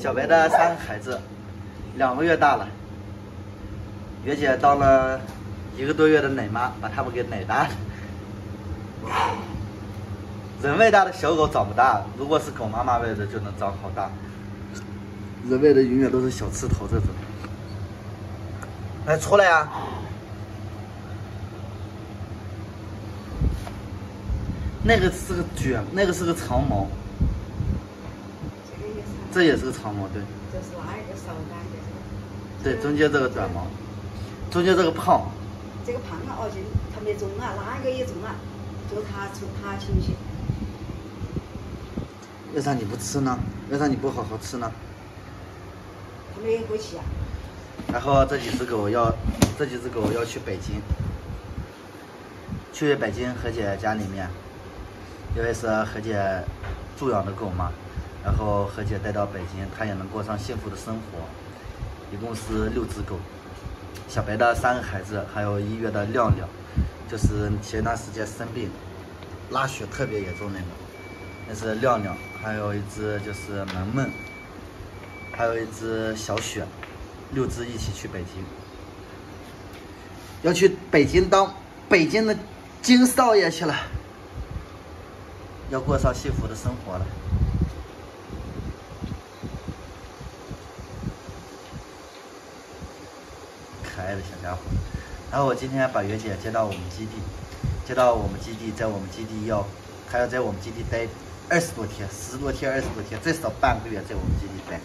小白的三个孩子，两个月大了。月姐当了一个多月的奶妈，把他们给奶大了。人喂大的小狗长不大，如果是狗妈妈喂的，就能长好大。人喂的永远都是小刺头这种。来，出来呀！那个是个卷，那个是个长毛。这也是个长毛，对。这是哪一个少干的？对，中间这个短毛，中间这个胖。这个胖啊，哦，就他没中啊，哪一个也中啊？就他出他情绪。为啥你不吃呢？为啥你不好好吃呢？他没过气啊。然后这几只狗要，这几只狗要去北京，去北京何姐家里面，因为是何姐助养的狗嘛。然后何姐带到北京，她也能过上幸福的生活。一共是六只狗，小白的三个孩子，还有一月的亮亮，就是前段时间生病，拉血特别严重那个，那是亮亮。还有一只就是萌萌，还有一只小雪，六只一起去北京，要去北京当北京的金少爷去了，要过上幸福的生活了。可爱的小家伙，然后我今天把袁姐接到我们基地，接到我们基地，在我们基地要，她要在我们基地待二十多天，十多天，二十多天，最少半个月在我们基地待。